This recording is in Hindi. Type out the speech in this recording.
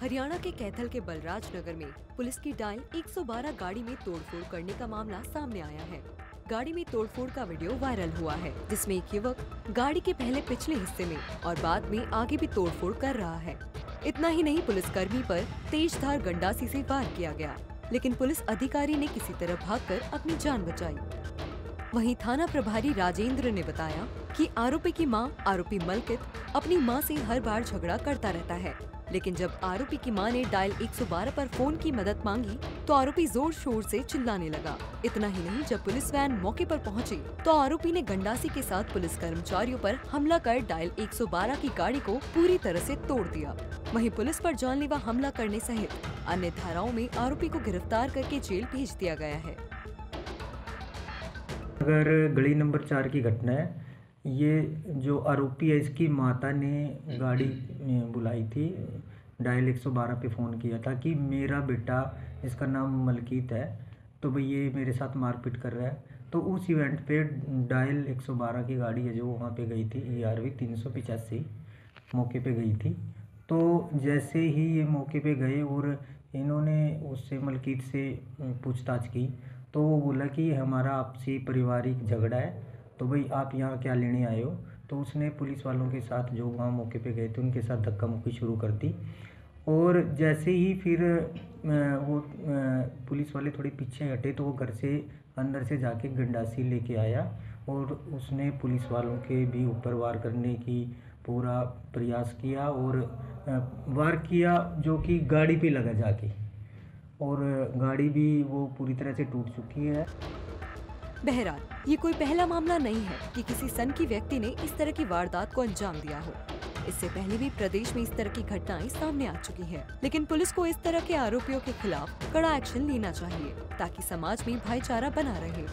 हरियाणा के कैथल के बलराज नगर में पुलिस की डायल 112 गाड़ी में तोड़फोड़ करने का मामला सामने आया है। गाड़ी में तोड़फोड़ का वीडियो वायरल हुआ है, जिसमें एक युवक गाड़ी के पहले पिछले हिस्से में और बाद में आगे भी तोड़फोड़ कर रहा है। इतना ही नहीं पुलिस कर्मी पर तेज धार गंडासी से वार किया गया, लेकिन पुलिस अधिकारी ने किसी तरह भागकर अपनी जान बचाई। वहीं थाना प्रभारी राजेंद्र ने बताया कि आरोपी की माँ, आरोपी मलकित, अपनी माँ से हर बार झगड़ा करता रहता है। लेकिन जब आरोपी की माँ ने डायल 112 पर फ़ोन की मदद मांगी तो आरोपी ज़ोर शोर से चिल्लाने लगा। इतना ही नहीं, जब पुलिस वैन मौके पर पहुँची तो आरोपी ने गंडासी के साथ पुलिस कर्मचारियों पर हमला कर डायल 112 की गाड़ी को पूरी तरह से तोड़ दिया। वहीं पुलिस पर जानलेवा हमला करने सहित अन्य धाराओं में आरोपी को गिरफ़्तार करके जेल भेज दिया गया है। अगर गली नंबर चार की घटना है ये जो आरोपी है, इसकी माता ने गाड़ी बुलाई थी। डायल 112 पे फ़ोन किया था कि मेरा बेटा जिसका नाम मलकीत है तो भाई ये मेरे साथ मारपीट कर रहा है। तो उस इवेंट पे डायल 112 की गाड़ी है जो वहाँ पे गई थी ई आर वी तीन सौ पिचासी मौके पे गई थी। तो जैसे ही ये मौके पे गए और इन्होंने उससे, मलकीत से पूछताछ की तो वो बोला कि हमारा आपसी पारिवारिक झगड़ा है। तो भाई आप यहाँ क्या लेने आए हो? तो उसने पुलिस वालों के साथ जो वहाँ मौके पे गए थे, उनके साथ धक्का मुक्की शुरू कर दी। और जैसे ही फिर वो पुलिस वाले थोड़े पीछे हटे तो वो घर से अंदर से जाके गंडासी लेके आया। और उसने पुलिस वालों के भी ऊपर वार करने की पूरा प्रयास किया और वार किया जो कि गाड़ी पे लगा जाके। और गाड़ी भी वो पूरी तरह से टूट चुकी है। बहरहाल ये कोई पहला मामला नहीं है कि किसी सन की व्यक्ति ने इस तरह की वारदात को अंजाम दिया हो। इससे पहले भी प्रदेश में इस तरह की घटनाएँ सामने आ चुकी हैं, लेकिन पुलिस को इस तरह के आरोपियों के खिलाफ कड़ा एक्शन लेना चाहिए ताकि समाज में भाईचारा बना रहे।